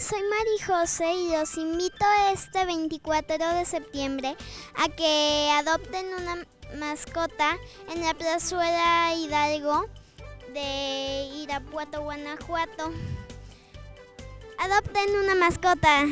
Soy Mari José y los invito este 24 de septiembre a que adopten una mascota en la plazuela Hidalgo de Irapuato, Guanajuato. Adopten una mascota.